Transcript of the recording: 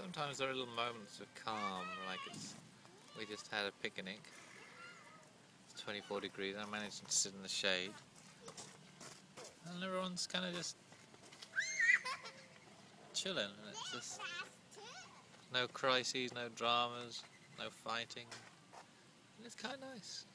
Sometimes there are little moments of calm, like it's we just had a picnic. It's 24 degrees. I managed to sit in the shade, and everyone's kind of just chilling. It's just no crises, no dramas, no fighting. And it's kind of nice.